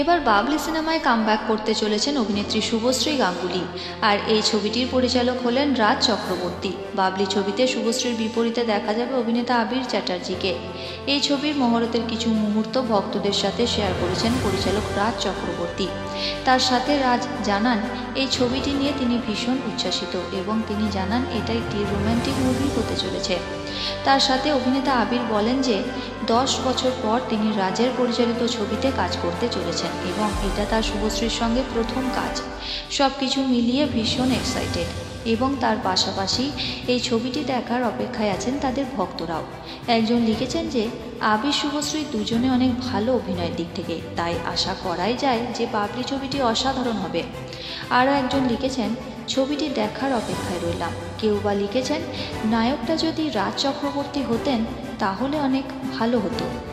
এবার বাবলি সিনেমায় কামব্যাক করতে চলেছেন অভিনেত্রী শুভশ্রী গাঙ্গুলি। আর এই ছবিটির পরিচালক হলেন রাজ চক্রবর্তী। বাবলি ছবিতে শুভশ্রীর বিপরীতে দেখা যাবে অভিনেতা আবির চ্যাটার্জিকে। এই ছবির মহরতের কিছু মুহূর্ত ভক্তদের সাথে শেয়ার করেছেন পরিচালক রাজ চক্রবর্তী। তার সাথে রাজ জানান, এই ছবিটি নিয়ে তিনি ভীষণ উচ্ছ্বাসিত এবং তিনি জানান এটা একটি রোম্যান্টিক মুভি হতে চলেছে। তার সাথে অভিনেতা আবির বলেন যে দশ বছর পর তিনি রাজের পরিচালিত ছবিতে কাজ করতে চলেছেন এবং এটা তার শুভশ্রীর সঙ্গে প্রথম কাজ। সব কিছু মিলিয়ে ভীষণ এক্সাইটেড এবং তার পাশাপাশি এই ছবিটি দেখার অপেক্ষায় আছেন তাদের ভক্তরাও। একজন লিখেছেন যে, আবির শুভশ্রী দুজনে অনেক ভালো অভিনয়ের দিক থেকে, তাই আশা করাই যায় যে বাবলি ছবিটি অসাধারণ হবে। আরও একজন লিখেছেন ছবিটি দেখার অপেক্ষায় রইলাম। কেউ বা লিখেছেন, নায়কটা যদি রাজ চক্রবর্তী হতেন, তাহলে অনেক ভালো হতো।